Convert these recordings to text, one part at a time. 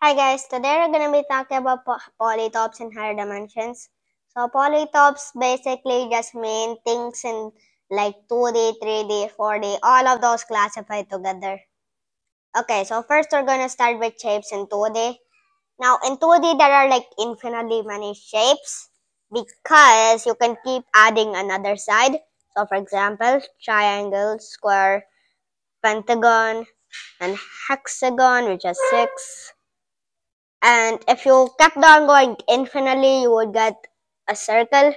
Hi guys, today we're going to be talking about po- polytopes in higher dimensions. So polytopes basically just mean things in like 2D, 3D, 4D, all of those classified together. Okay, so first we're going to start with shapes in 2D. Now in 2D there are like infinitely many shapes because you can keep adding another side. So for example, triangle, square, pentagon, and hexagon which has 6 and if you kept on going infinitely you would get a circle.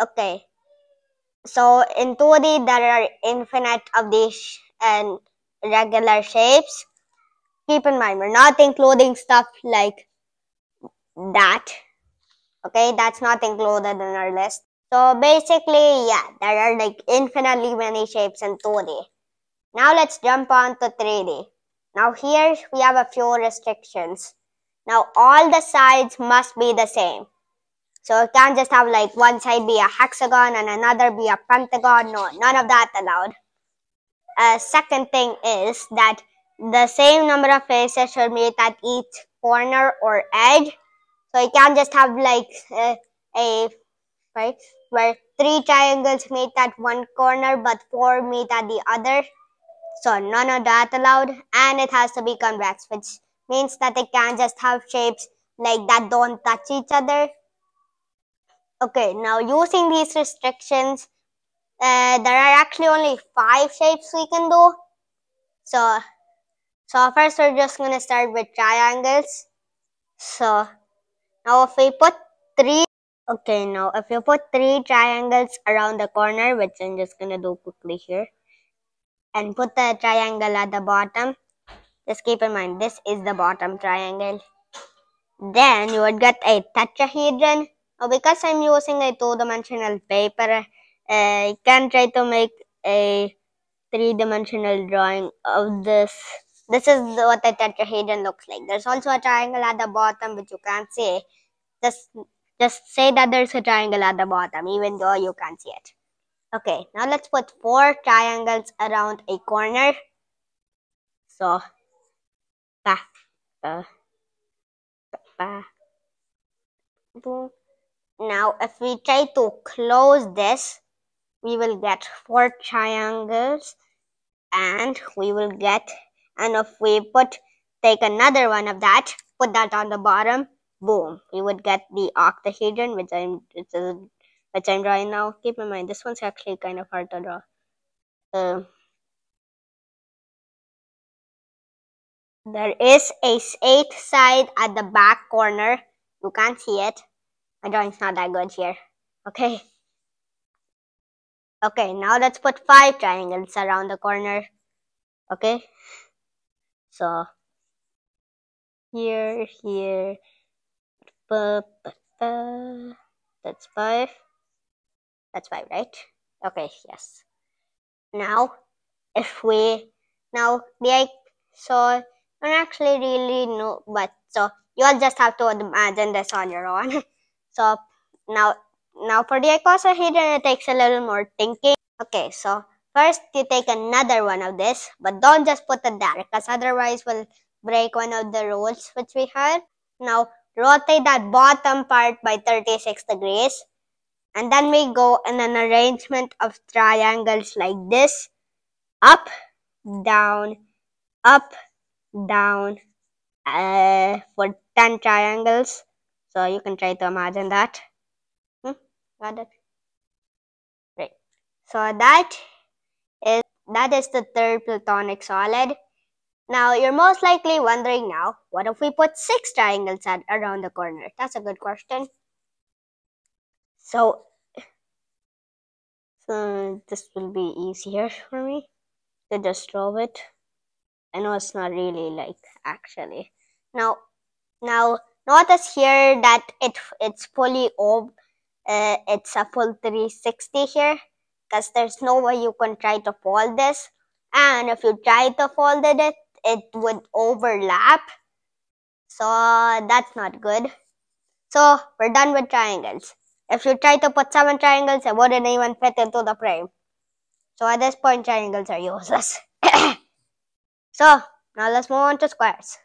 Okay. So in 2d there are infinite of these and regular shapes. Keep in mind we're not including stuff like that. Okay that's not included in our list. So basically yeah there are like infinitely many shapes in 2d now let's jump on to 3d now here we have a few restrictions now all the sides must be the same. So you can't just have like one side be a hexagon and another be a pentagon. No, none of that allowed. Uh, second thing is that the same number of faces should meet at each corner or edge. So you can't just have like uh, a right where three triangles meet at one corner but four meet at the other. So none of that allowed, and it has to be convex, which means that they can just have shapes like that don't touch each other. Okay, now using these restrictions, uh, there are actually only five shapes we can do. So, so first we're just gonna start with triangles. So, now if we put three, okay, now if you put three triangles around the corner, which I'm just gonna do quickly here, and put the triangle at the bottom, just keep in mind this is the bottom triangle. Then you would get a tetrahedron. Now because I'm using a two-dimensional paper, uh, I can try to make a three-dimensional drawing of this. This is what a tetrahedron looks like. There's also a triangle at the bottom which you can't see. Just, just say that there's a triangle at the bottom even though you can't see it. Okay, now let's put four triangles around a corner. So Now, if we try to close this, we will get four triangles and we will get, and if we put, take another one of that, put that on the bottom, boom, we would get the octahedron, which I'm, which, is, which I'm drawing now. Keep in mind, this one's actually kind of hard to draw. Uh, There is a eighth side at the back corner. You can't see it. My drawing's not that good here. Okay. Okay, now let's put five triangles around the corner. Okay. So, here, here, that's five. That's five, right? Okay, yes. Now, if we, now, the, so don't actually really know, but so you'll just have to imagine this on your own. so now, now for the icosahedron, it takes a little more thinking. Okay, so first you take another one of this, but don't just put it there because otherwise we'll break one of the rules which we had. Now rotate that bottom part by 36 degrees and then we go in an arrangement of triangles like this up down up down uh, for 10 triangles. So you can try to imagine that. Hmm? Got it? Right. So that is that is the third platonic solid. Now you're most likely wondering now, what if we put six triangles at, around the corner? That's a good question. So, so this will be easier for me to just draw it. I know it's not really like actually. Now, now notice here that it it's fully over. Uh, it's a full 360 here because there's no way you can try to fold this. And if you try to fold it, it would overlap. So that's not good. So we're done with triangles. If you try to put seven triangles, it wouldn't even fit into the frame. So at this point, triangles are useless. So, now let's move on to squares.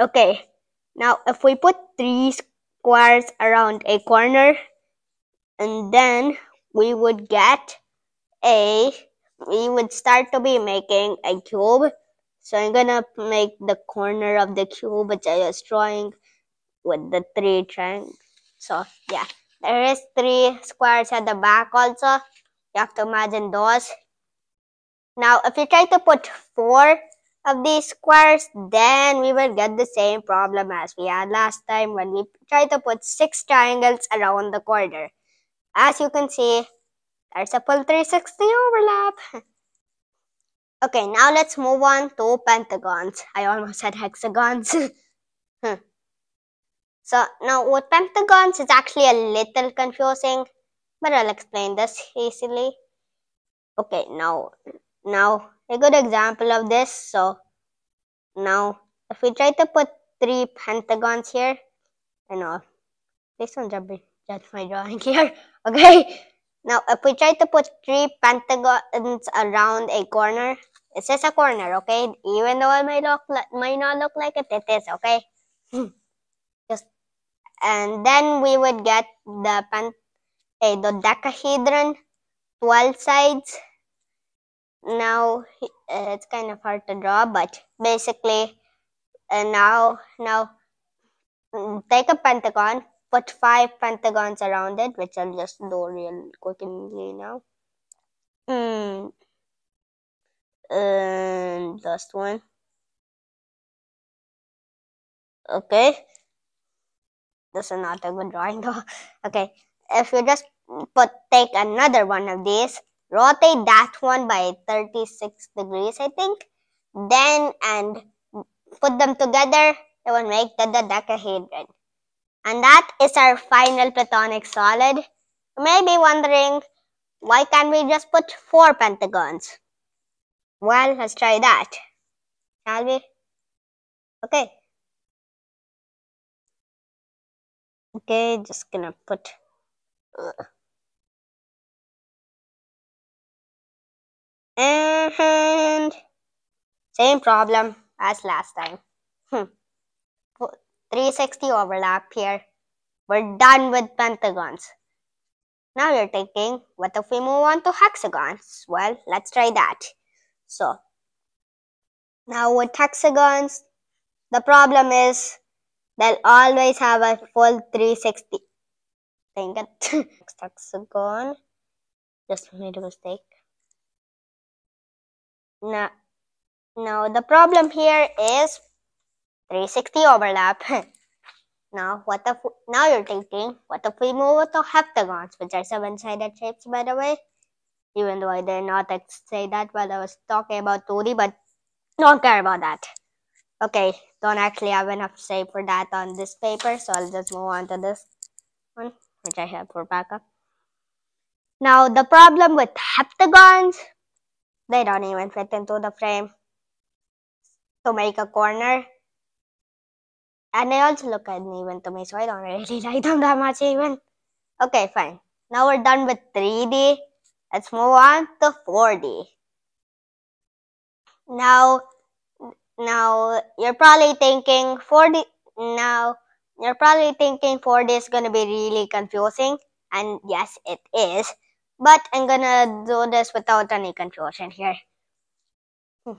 Okay, now if we put three squares around a corner, and then we would get a, we would start to be making a cube. So I'm gonna make the corner of the cube which I was drawing with the three triangles. So yeah, there is three squares at the back also. You have to imagine those. Now if you try to put four of these squares, then we will get the same problem as we had last time when we tried to put six triangles around the corner. As you can see, there's a full 360 overlap. okay, now let's move on to pentagons. I almost said hexagons. So now with pentagons, it's actually a little confusing, but I'll explain this easily. Okay, now, now a good example of this. So now if we try to put three pentagons here, I know, please don't judge my drawing here. Okay, now if we try to put three pentagons around a corner, it's just a corner, okay? Even though it might look might not look like it, it is, okay? just and then we would get the pent eh, a dodecahedron, 12 sides now uh, it's kind of hard to draw but basically uh, now now mm, take a pentagon put five pentagons around it which I'll just do real quickly now mm. and last one. Okay. This is not a good drawing though. Okay. If you just put take another one of these rotate that one by 36 degrees I think. Then and put them together. It will make the dodecahedron and that is our final platonic solid. You may be wondering why can't we just put four pentagons? Well let's try that. Shall we? Okay. Okay just gonna put uh, And same problem as last time. Hmm. 360 overlap here. We're done with pentagons. Now you're thinking, what if we move on to hexagons? Well, let's try that. So, now with hexagons, the problem is they'll always have a full 360. Think it. hexagon. Just made a mistake. Now, now the problem here is 360 overlap. now, what if now you're thinking, what if we move to heptagons, which are seven-sided shapes, by the way? Even though I did not say that while I was talking about 2D, but don't care about that. Okay, don't actually have enough to say for that on this paper, so I'll just move on to this one, which I have for backup. Now, the problem with heptagons they don't even fit into the frame to make a corner. And they also look uneven to me, so I don't really like them that much even. Okay, fine. Now we're done with 3D. Let's move on to 4D. Now, now you're probably thinking 4D. Now you're probably thinking 4D is gonna be really confusing, and yes, it is. But I'm gonna do this without any confusion here. Hmm.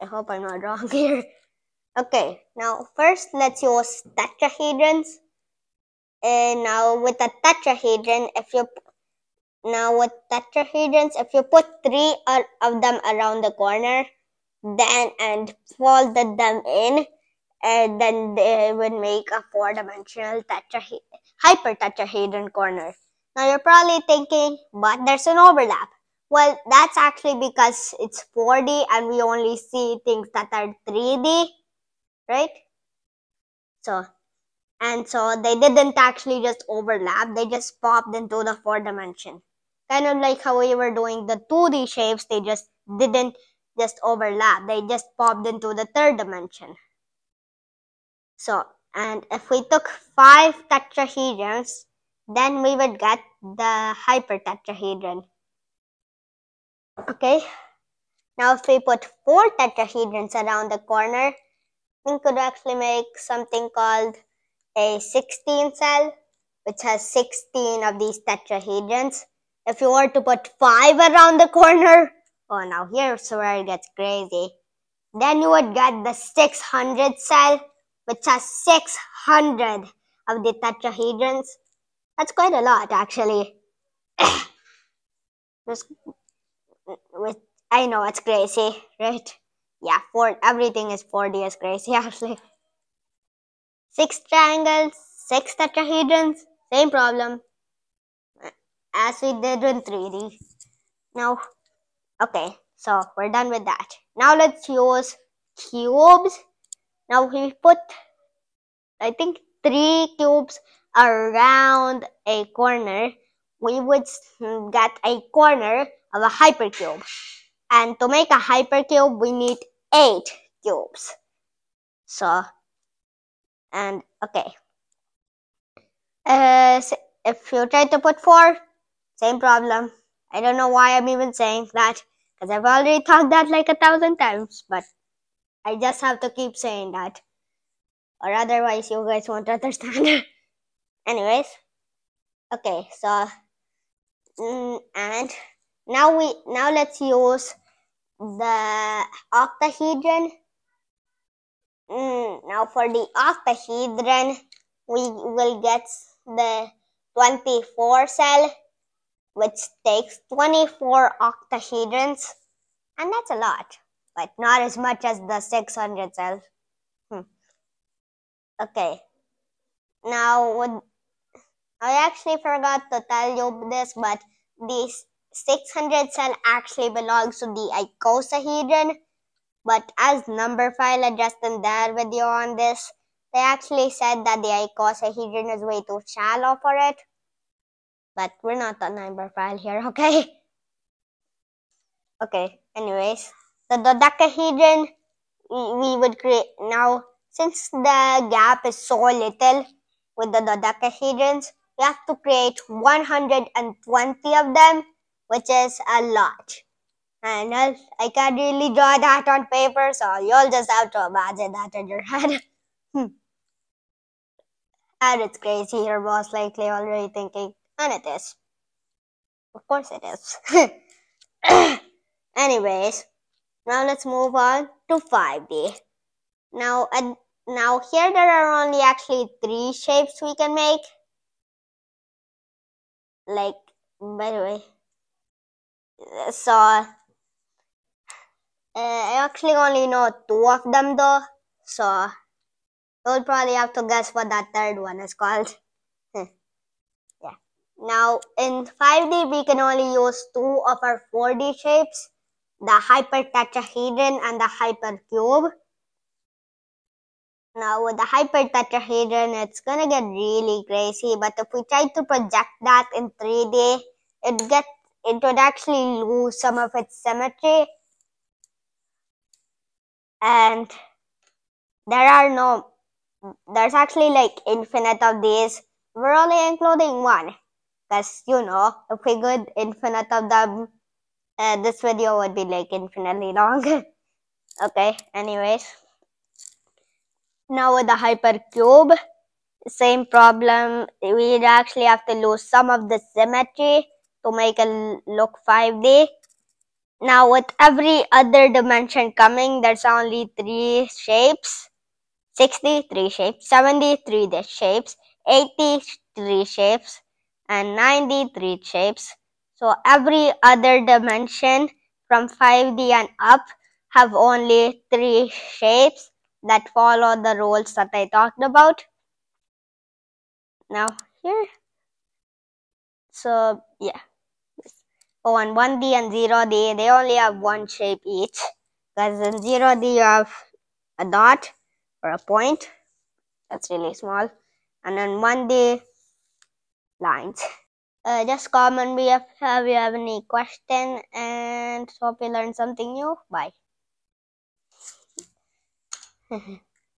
I hope I'm not wrong here. Okay, now first let's use tetrahedrons. And now with a tetrahedron, if you now with tetrahedrons, if you put three of them around the corner, then and folded them in, and then they would make a four-dimensional tetrahed hyper tetrahedron, corner. Now you're probably thinking, but there's an overlap. Well, that's actually because it's 4D and we only see things that are 3D, right? So, and so they didn't actually just overlap, they just popped into the 4 dimension. Kind of like how we were doing the 2D shapes, they just didn't just overlap, they just popped into the third dimension. So, and if we took 5 tetrahedrons, then we would get the hypertetrahedron. Okay, now if we put four tetrahedrons around the corner, we could actually make something called a 16 cell, which has 16 of these tetrahedrons. If you were to put 5 around the corner, oh now here's where it gets crazy. Then you would get the 600 cell, which has 600 of the tetrahedrons. That's quite a lot actually. Just, with, I know it's crazy, right? Yeah, for everything is 4D is crazy actually. Six triangles, six tetrahedrons, same problem as we did in 3D. Now, okay, so we're done with that. Now let's use cubes. Now we put, I think, three cubes around a corner. We would get a corner of a hypercube. And to make a hypercube, we need eight cubes. So, and okay. Uh, if you try to put four, same problem. I don't know why I'm even saying that because I've already thought that like a thousand times, but I just have to keep saying that or otherwise you guys won't understand. Anyways, okay, so mm, and now we now let's use the octahedron. Mm, now for the octahedron, we will get the 24 cell which takes 24 octahedrons. And that's a lot, but not as much as the 600 cell Hmm. Okay. Now, would, I actually forgot to tell you this, but this 600 cell actually belongs to the icosahedron. But as Numberphile addressed in their video on this, they actually said that the icosahedron is way too shallow for it. But we're not on Numberphile here, okay? Okay, anyways, the dodecahedron, we would create, now, since the gap is so little with the dodecahedrons, we have to create 120 of them, which is a lot. And I'll, I can't really draw that on paper, so you'll just have to imagine that in your head. Hmm. and it's crazy, you're most likely already thinking, and it is. Of course it is. Anyways, now let's move on to 5D. Now, and now here there are only actually three shapes we can make. Like, by the way, so uh, I actually only know two of them though. So you'll probably have to guess what that third one is called. yeah Now, in 5D, we can only use two of our 4D shapes, the hypertetrahedron and the hypercube. Now, with the hypertetrahedron, it's gonna get really crazy, but if we try to project that in 3D, it get it would actually lose some of its symmetry. And there are no, there's actually like infinite of these. We're only including one. Because, you know, if we could infinite of them, uh, this video would be like infinitely long. okay, anyways. Now with the hypercube, same problem. We'd actually have to lose some of the symmetry to make it look 5D. Now with every other dimension coming, there's only three shapes. 63 shapes. 73 shapes. 83 shapes and 93 shapes. So every other dimension from 5D and up have only three shapes that follow the rules that I talked about. Now here, so yeah. Oh, and 1D and 0D, they only have one shape each. Because in 0D you have a dot or a point. That's really small. And then 1D, lines. Uh, just comment me if you have any question and hope you learned something new. Bye. 嘿嘿